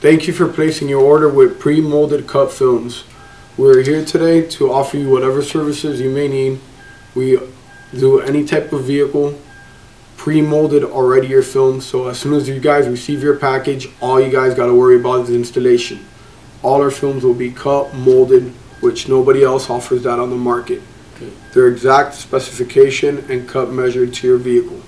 Thank you for placing your order with pre-molded cut films. We're here today to offer you whatever services you may need. We do any type of vehicle, pre-molded already your film. So as soon as you guys receive your package, all you guys got to worry about is installation. All our films will be cut, molded, which nobody else offers that on the market. Okay. Their exact specification and cut measured to your vehicle.